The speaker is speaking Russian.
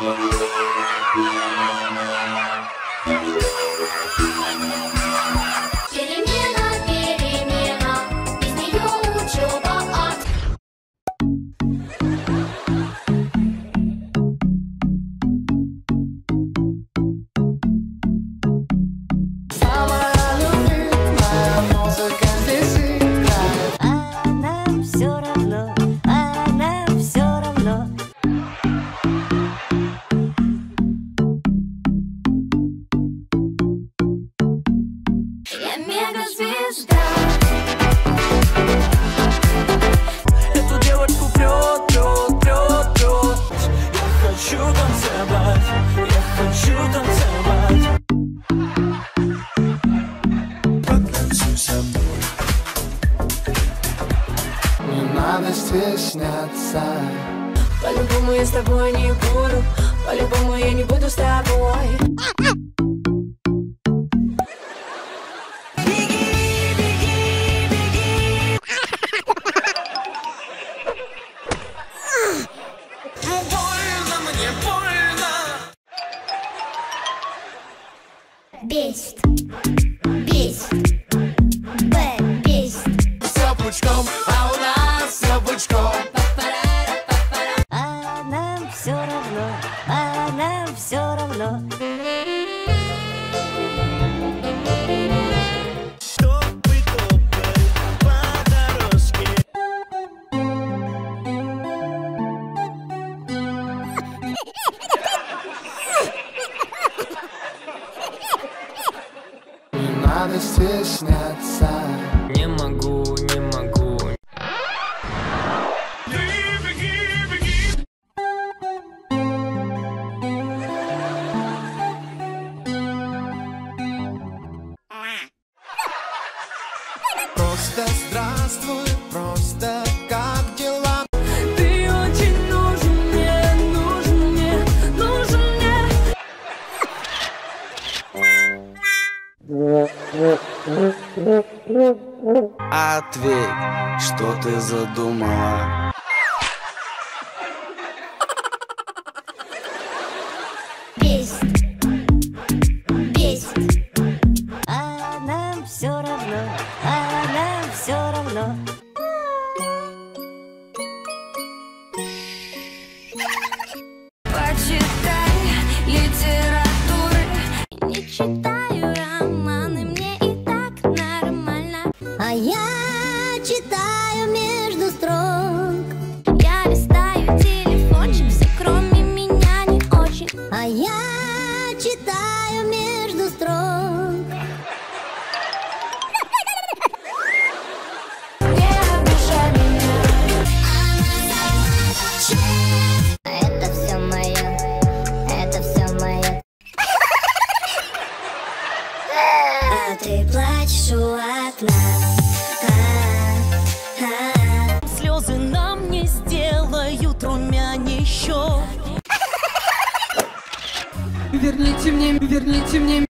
Thank you. Надо стесняться По-любому я с тобой не буду По-любому я не буду с тобой. Больно мне, больно Бесит, бесит, Б, бесит. Все пучком, а Не надо стесняться. Не могу, не могу. Беги, беги Просто здравствуй, просто Ответь, что ты задумала? Бесит, бесит, А нам все равно, а нам все равно. Верните мне, верните мне